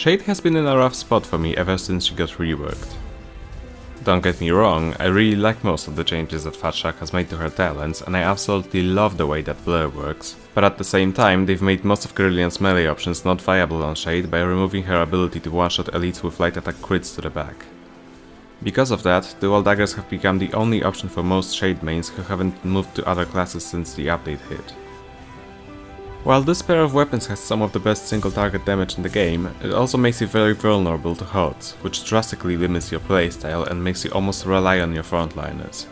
Shade has been in a rough spot for me ever since she got reworked. Don't get me wrong, I really like most of the changes that Fatshark has made to her talents and I absolutely love the way that Blur works, but at the same time they've made most of Kerillian's melee options not viable on Shade by removing her ability to one-shot elites with light attack crits to the back. Because of that, dual daggers have become the only option for most Shade mains who haven't moved to other classes since the update hit. While this pair of weapons has some of the best single target damage in the game, it also makes you very vulnerable to HOTS, which drastically limits your playstyle and makes you almost rely on your frontliners.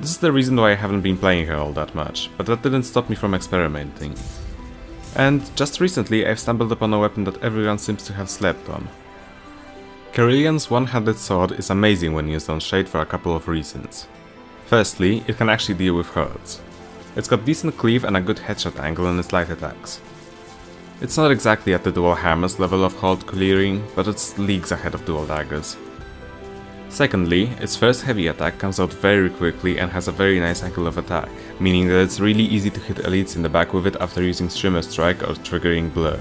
This is the reason why I haven't been playing her all that much, but that didn't stop me from experimenting. And just recently I've stumbled upon a weapon that everyone seems to have slept on. Kerillian's one-handed sword is amazing when used on Shade for a couple of reasons. Firstly, it can actually deal with HOTS. It's got decent cleave and a good headshot angle in its light attacks. It's not exactly at the dual hammers level of hold clearing, but it's leagues ahead of dual daggers. Secondly, its first heavy attack comes out very quickly and has a very nice angle of attack, meaning that it's really easy to hit elites in the back with it after using Shimmer Strike or triggering Blur.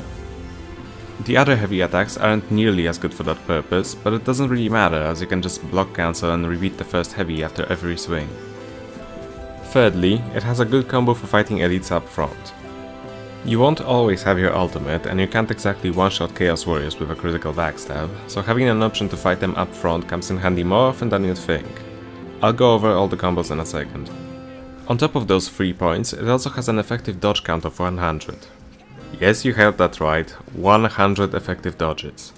The other heavy attacks aren't nearly as good for that purpose, but it doesn't really matter as you can just block cancel and repeat the first heavy after every swing. Thirdly, it has a good combo for fighting elites up front. You won't always have your ultimate, and you can't exactly one-shot Chaos Warriors with a critical backstab, so having an option to fight them up front comes in handy more often than you'd think. I'll go over all the combos in a second. On top of those 3 points, it also has an effective dodge count of 100. Yes, you heard that right, 100 effective dodges.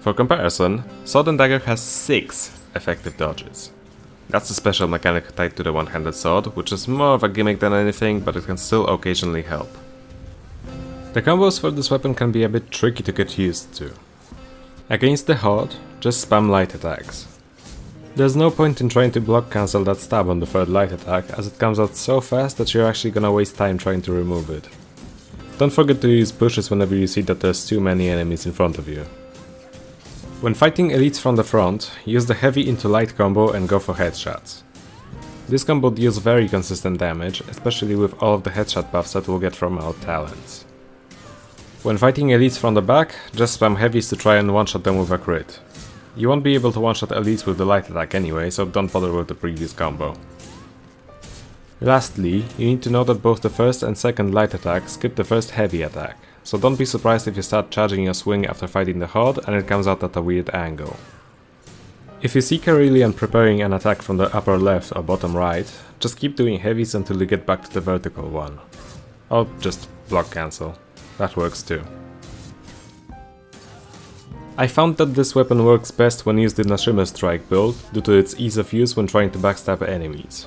For comparison, Sword and Dagger has 6 effective dodges. That's a special mechanic tied to the one-handed sword, which is more of a gimmick than anything, but it can still occasionally help. The combos for this weapon can be a bit tricky to get used to. Against the Horde, just spam light attacks. There's no point in trying to block cancel that stab on the third light attack, as it comes out so fast that you're actually gonna waste time trying to remove it. Don't forget to use pushes whenever you see that there's too many enemies in front of you. When fighting elites from the front, use the heavy into light combo and go for headshots. This combo deals very consistent damage, especially with all of the headshot buffs that we'll get from our talents. When fighting elites from the back, just spam heavies to try and one-shot them with a crit. You won't be able to one-shot elites with the light attack anyway, so don't bother with the previous combo. Lastly, you need to know that both the first and second light attack skip the first heavy attack so don't be surprised if you start charging your swing after fighting the Horde and it comes out at a weird angle. If you see Kerillian preparing an attack from the upper left or bottom right, just keep doing heavies until you get back to the vertical one. Or just block cancel, that works too. I found that this weapon works best when used in a Shimmer Strike build due to its ease of use when trying to backstab enemies.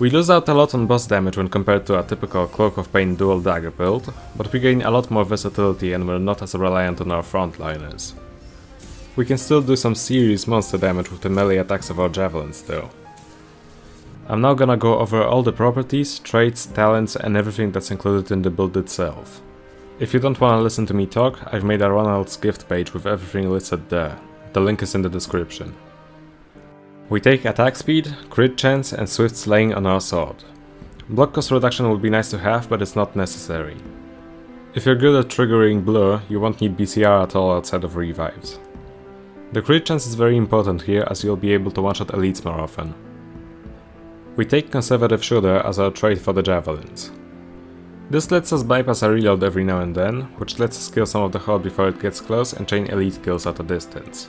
We lose out a lot on boss damage when compared to a typical Cloak of Pain dual dagger build, but we gain a lot more versatility and we're not as reliant on our frontliners. We can still do some serious monster damage with the melee attacks of our javelins though. I'm now gonna go over all the properties, traits, talents and everything that's included in the build itself. If you don't wanna listen to me talk, I've made a Ranald's Gift page with everything listed there. The link is in the description. We take attack speed, crit chance and swift slaying on our sword. Block cost reduction would be nice to have, but it's not necessary. If you're good at triggering blur, you won't need BCR at all outside of revives. The crit chance is very important here as you'll be able to one-shot elites more often. We take conservative shooter as our trait for the javelins. This lets us bypass a reload every now and then, which lets us kill some of the horde before it gets close and chain elite kills at a distance.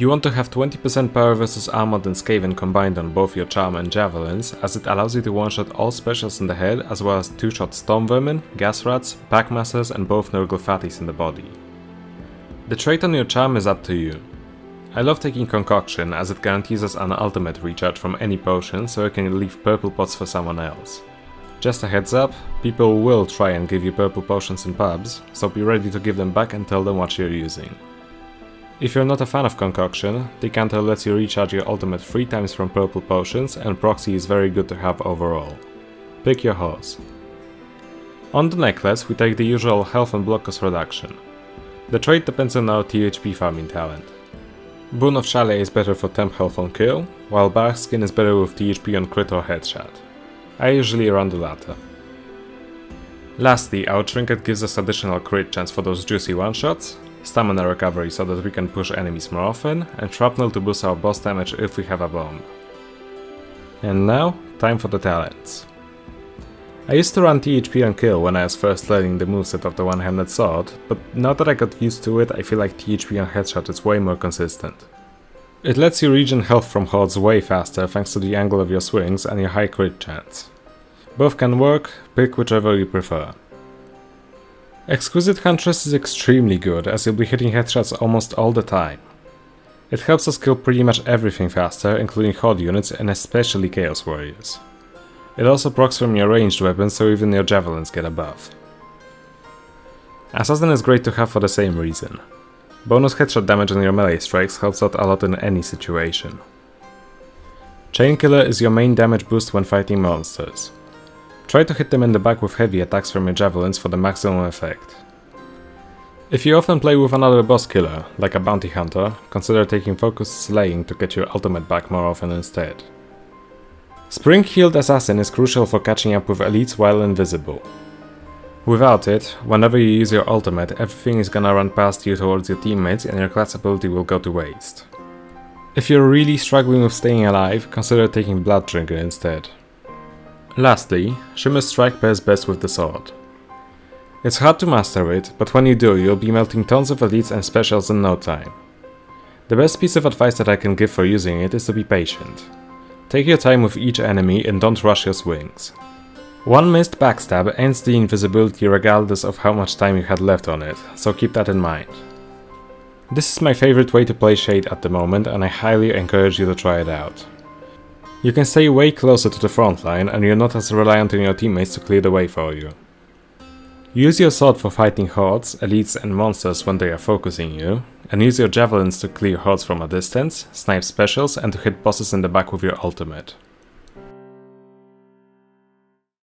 You want to have 20% power versus Armored and Skaven combined on both your Charm and Javelins, as it allows you to one-shot all specials in the head, as well as two-shot Storm Vermin, Gas Rats, Packmasters and both Nurgle Fatties in the body. The trait on your Charm is up to you. I love taking Concoction, as it guarantees us an ultimate recharge from any potion, so I can leave purple pots for someone else. Just a heads up, people will try and give you purple potions in pubs, so be ready to give them back and tell them what you're using. If you're not a fan of Concoction, Decanter lets you recharge your ultimate 3 times from purple potions and Proxy is very good to have overall. Pick your horse. On the necklace we take the usual health and block cost reduction. The trait depends on our THP farming talent. Boon of Shallya is better for temp health on kill, while Bark Skin is better with THP on crit or headshot. I usually run the latter. Lastly, our trinket gives us additional crit chance for those juicy one-shots, stamina recovery so that we can push enemies more often, and shrapnel to boost our boss damage if we have a bomb. And now, time for the talents. I used to run THP and kill when I was first learning the moveset of the one-handed sword, but now that I got used to it I feel like THP and headshot is way more consistent. It lets you regen health from hordes way faster thanks to the angle of your swings and your high crit chance. Both can work, pick whichever you prefer. Exquisite Huntress is extremely good as you'll be hitting headshots almost all the time. It helps us kill pretty much everything faster, including horde units and especially Chaos Warriors. It also procs from your ranged weapons, so even your javelins get a buff. Assassin is great to have for the same reason. Bonus headshot damage on your melee strikes helps out a lot in any situation. Chainkiller is your main damage boost when fighting monsters. Try to hit them in the back with heavy attacks from your javelins for the maximum effect. If you often play with another boss killer, like a bounty hunter, consider taking focused slaying to get your ultimate back more often instead. Spring Heeled Assassin is crucial for catching up with elites while invisible. Without it, whenever you use your ultimate, everything is gonna run past you towards your teammates and your class ability will go to waste. If you're really struggling with staying alive, consider taking Blood Drinker instead. Lastly, Shimmer Strike pairs best with the sword. It's hard to master it, but when you do, you'll be melting tons of elites and specials in no time. The best piece of advice that I can give for using it is to be patient. Take your time with each enemy and don't rush your swings. One missed backstab ends the invisibility regardless of how much time you had left on it, so keep that in mind. This is my favorite way to play Shade at the moment and I highly encourage you to try it out. You can stay way closer to the front line and you're not as reliant on your teammates to clear the way for you. Use your sword for fighting hordes, elites and monsters when they are focusing you, and use your javelins to clear hordes from a distance, snipe specials and to hit bosses in the back with your ultimate.